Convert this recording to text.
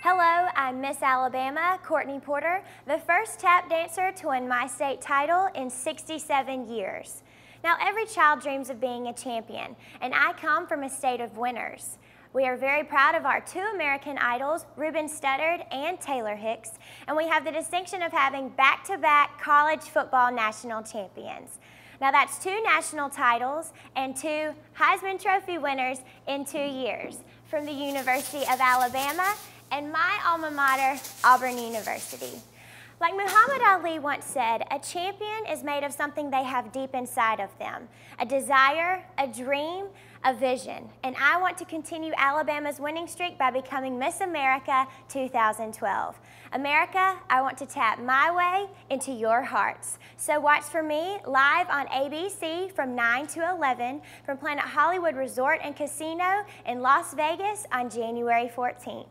Hello, I'm Miss Alabama, Courtney Porter, the first tap dancer to win my state title in 67 years. Now, every child dreams of being a champion, and I come from a state of winners. We are very proud of our two American Idols, Ruben Studdard and Taylor Hicks, and we have the distinction of having back-to-back -back college football national champions. Now that's two national titles and two Heisman Trophy winners in two years from the University of Alabama and my alma mater, Auburn University. Like Muhammad Ali once said, a champion is made of something they have deep inside of them, a desire, a dream, a vision. And I want to continue Alabama's winning streak by becoming Miss America 2012. America, I want to tap my way into your hearts. So watch for me live on ABC from 9 to 11 from Planet Hollywood Resort and Casino in Las Vegas on January 14th.